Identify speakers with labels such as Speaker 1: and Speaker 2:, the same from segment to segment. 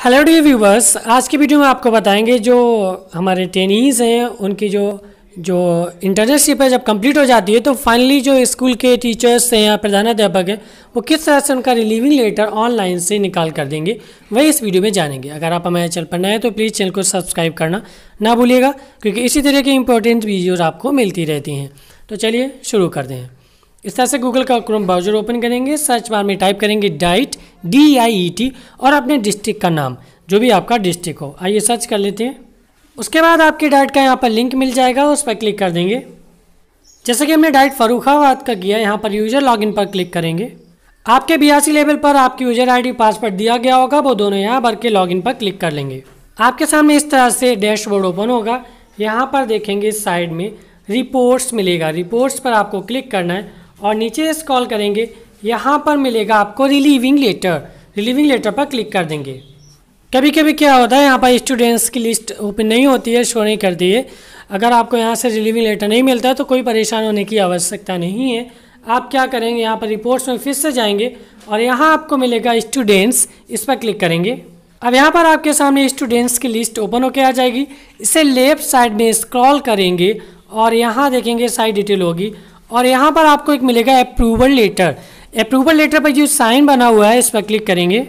Speaker 1: Hello D viewers आज की video में आपको बताएँगे जो हमारे टेनीज हैं, उनकी जो जो इंटर्नशिप है जब कंप्लीट हो जाती है तो फाइनली जो स्कूल के टीचर्स हैं या प्रधानाध्यापक हैं, वो किस तरह से उनका रिलीविंग लेटर ऑनलाइन से निकाल कर देंगे, वही इस वीडियो में जानेंगे। अगर आप हमारे चैनल पर नए हैं तो प्लीज़ चैनल को सब्सक्राइब करना ना भूलिएगा, क्योंकि इसी तरह की इंपॉर्टेंट वीडियोज़ आपको मिलती रहती हैं। तो चलिए शुरू कर दें इस तरह से गूगल का क्रोम ब्राउज़र ओपन करेंगे सर्च बार में टाइप करेंगे diet D I E T और अपने डिस्ट्रिक्ट का नाम, जो भी आपका डिस्ट्रिक्ट हो। आइए सर्च कर लेते हैं। उसके बाद आपके डाइट का यहाँ पर लिंक मिल जाएगा, उस पर क्लिक कर देंगे। जैसे कि हमने डाइट फरूखाबाद का किया, यहाँ पर यूज़र लॉगिन पर क्लिक करेंगे। आपके बयासी लेवल पर आपकी यूज़र आईडी पासवर्ड दिया गया होगा, वो दोनों यहाँ भर के लॉगिन पर क्लिक कर लेंगे। आपके सामने इस तरह से डैशबोर्ड ओपन होगा। यहाँ पर देखेंगे साइड में रिपोर्ट्स मिलेगा। रिपोर्ट्स पर आपको क्लिक करना है। और नीचे स्क्रॉल करेंगे, यहाँ पर मिलेगा आपको रिलीविंग लेटर रिलीविंग लेटर पर क्लिक कर देंगे। कभी कभी क्या होता है, यहाँ पर स्टूडेंट्स की लिस्ट ओपन नहीं होती है शो नहीं करती है। अगर आपको यहाँ से रिलीविंग लेटर नहीं मिलता है तो कोई परेशान होने की आवश्यकता नहीं है। आप क्या करेंगे, यहाँ पर रिपोर्ट्स में फिर से जाएँगे और यहाँ आपको मिलेगा स्टूडेंट्स इस पर क्लिक करेंगे। अब यहाँ पर आपके सामने स्टूडेंट्स की लिस्ट ओपन होकर आ जाएगी। इसे लेफ़्ट साइड में स्क्रॉल करेंगे और यहाँ देखेंगे साइड डिटेल होगी। और यहाँ पर आपको एक मिलेगा अप्रूवल लेटर अप्रूवल लेटर पर जो साइन बना हुआ है, इस पर क्लिक करेंगे।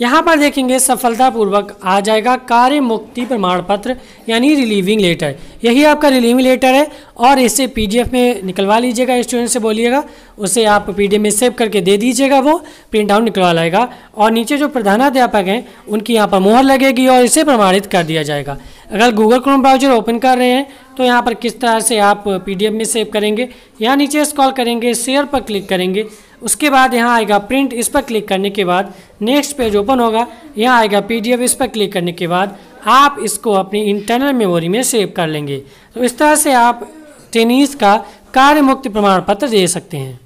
Speaker 1: यहाँ पर देखेंगे, सफलतापूर्वक आ जाएगा कार्य मुक्ति प्रमाण पत्र, यानी रिलीविंग लेटर यही आपका रिलीविंग लेटर है, और इसे पीडीएफ में निकलवा लीजिएगा स्टूडेंट से बोलिएगा। उसे आप पीडीएफ में सेव करके दे दीजिएगा वो प्रिंट आउट निकलवा लाएगा। और नीचे जो प्रधानाध्यापक हैं, उनकी यहाँ पर मोहर लगेगी और इसे प्रमाणित कर दिया जाएगा। अगर गूगल क्रोम ब्राउज़र ओपन कर रहे हैं तो यहाँ पर किस तरह से आप पीडीएफ में सेव करेंगे यहाँ नीचे स्क्रॉल करेंगे शेयर पर क्लिक करेंगे उसके बाद यहाँ आएगा प्रिंट इस पर क्लिक करने के बाद नेक्स्ट पेज ओपन होगा। यहाँ आएगा पीडीएफ इस पर क्लिक करने के बाद आप इसको अपनी इंटरनल मेमोरी में सेव कर लेंगे। तो इस तरह से आप टेनिस का कार्य मुक्ति प्रमाण पत्र दे सकते हैं।